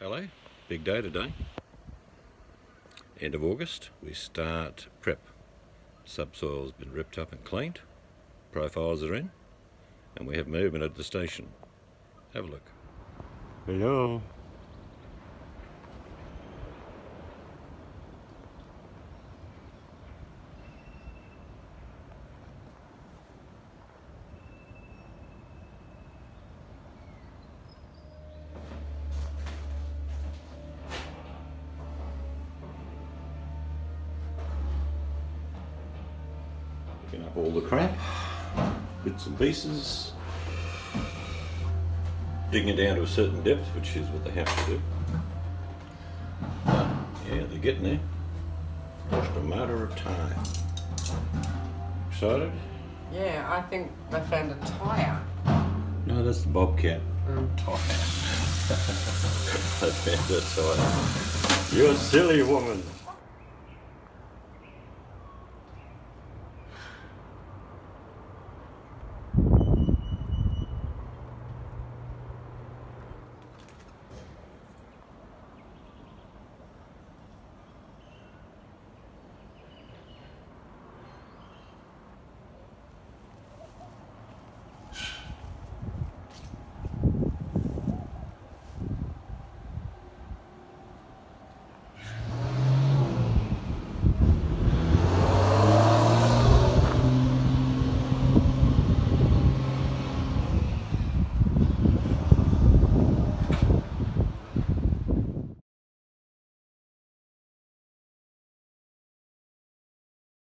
LA, big day today. End of August, we start prep. Subsoil's been ripped up and cleaned, profiles are in, and we have movement at the station. Have a look. Hello. Picking up all the crap, bits and pieces, digging it down to a certain depth, which is what they have to do. But yeah, they're getting there. Just a matter of time. Excited? Yeah, I think they found a tyre. No, that's the Bobcat. Mm. Tyre. I found a tyre. You're a silly woman.